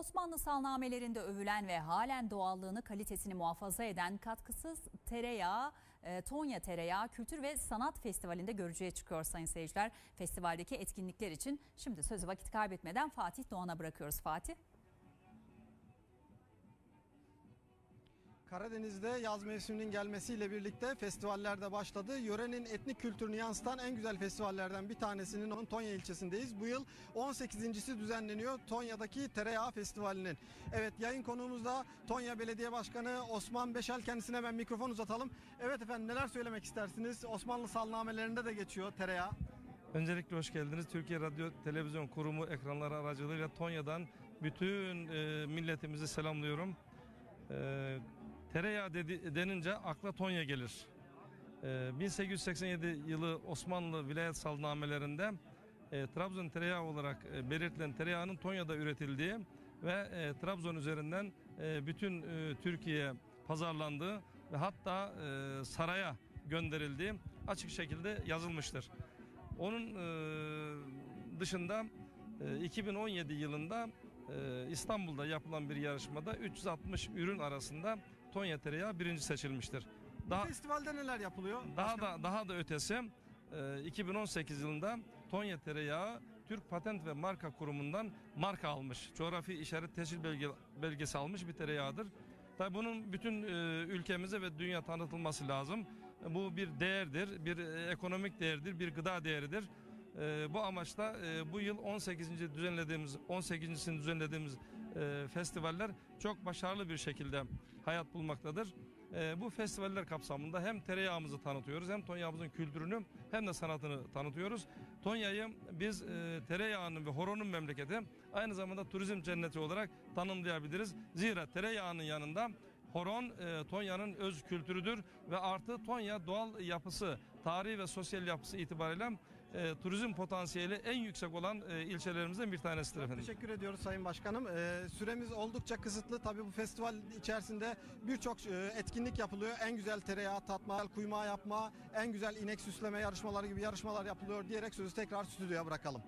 Osmanlı salnamelerinde övülen ve halen doğallığını kalitesini muhafaza eden katkısız tereyağı, e, Tonya Tereyağı Kültür ve Sanat Festivali'nde görücüye çıkıyor sayın seyirciler. Festivaldeki etkinlikler için şimdi sözü vakit kaybetmeden Fatih Doğan'a bırakıyoruz. Fatih. Karadeniz'de yaz mevsiminin gelmesiyle birlikte festivaller de başladı. Yörenin etnik kültürünü yansıtan en güzel festivallerden bir tanesinin Tonya ilçesindeyiz. Bu yıl 18.si düzenleniyor Tonya'daki Tereyağı Festivali'nin. Evet yayın konuğumuz da Tonya Belediye Başkanı Osman Beşel. Kendisine hemen mikrofon uzatalım. Evet efendim neler söylemek istersiniz? Osmanlı salnamelerinde de geçiyor tereyağı. Öncelikle hoş geldiniz. Türkiye Radyo Televizyon Kurumu ekranları aracılığıyla Tonya'dan bütün e, milletimizi selamlıyorum. E, tereyağı dedi, denince akla Tonya gelir. E, 1887 yılı Osmanlı vilayet salnamelerinde e, Trabzon tereyağı olarak e, belirtilen tereyağının Tonya'da üretildiği ve e, Trabzon üzerinden e, bütün e, Türkiye pazarlandığı ve hatta e, saraya gönderildiği açık şekilde yazılmıştır. Onun e, dışında e, 2017 yılında e, İstanbul'da yapılan bir yarışmada 360 ürün arasında Tonya tereyağı birinci seçilmiştir. Daha Festivalde neler yapılıyor? daha Başkanım? da daha da ötesi e, 2018 yılında Tonya tereyağı Türk Patent ve Marka Kurumu'ndan marka almış. Coğrafi işaret tescil belge, belgesi almış bir tereyağıdır. Tabii bunun bütün e, ülkemize ve dünya tanıtılması lazım. E, Bu bir değerdir, bir e, ekonomik değerdir, bir gıda değeridir. E, bu amaçla e, bu yıl 18. düzenlediğimiz 18.sini düzenlediğimiz e, festivaller çok başarılı bir şekilde hayat bulmaktadır. E, bu festivaller kapsamında hem tereyağımızı tanıtıyoruz hem Tonya'mızın kültürünü hem de sanatını tanıtıyoruz. Tonya'yı biz e, tereyağının ve horonun memleketi aynı zamanda turizm cenneti olarak tanımlayabiliriz. Zira tereyağının yanında Horon e, Tonya'nın öz kültürüdür ve artı Tonya doğal yapısı, tarihi ve sosyal yapısı itibariyle e, turizm potansiyeli en yüksek olan e, ilçelerimizden bir tanesidir efendim. Teşekkür ediyoruz Sayın Başkanım. Ee, süremiz oldukça kısıtlı. Tabii bu festival içerisinde birçok e, etkinlik yapılıyor. En güzel tereyağı tatma, kuyma yapma, en güzel inek süsleme yarışmaları gibi yarışmalar yapılıyor diyerek sözü tekrar stüdyoya bırakalım.